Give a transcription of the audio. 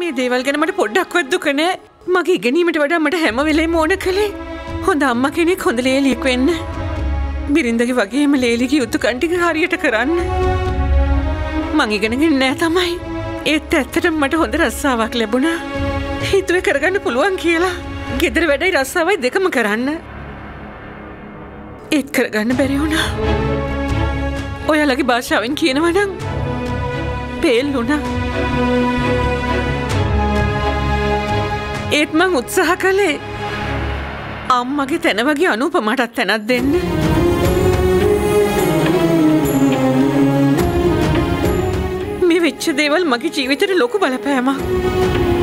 මේ දේවල් ගැන මට පොඩ්ඩක්වත් දුක නෑ. මගේ ඉගෙනීමට වඩා මට හැම වෙලේම ඕන කළේ හොඳ අම්මා කෙනෙක් හොඳ ලේලියෙක් වෙන්න. බිරින්දගේ වගේම ලේලිගේ යුතුයකම් ටික හරියට කරන්න. මං ඉගෙනගෙන නෑ තමයි. ඒත් ඇත්තටම මට හොඳ රස්සාවක් ලැබුණා. හිතුවේ කරගන්න පුළුවන් කියලා. ගෙදර වැඩයි රස්සාවයි දෙකම කරන්න. ඒත් කරගන්න බැරි වුණා. ඔයාලගේ භාෂාවෙන් කියනවනම් පේල් වුණා. ඒත් මං උත්සාහ කළේ අම්මගේ තැන වගේ අනුපමටත් තැනත් දෙන්න. මේ වෙච්ච දේවල් මගේ ජීවිතයට ලොකු බලපෑමක්.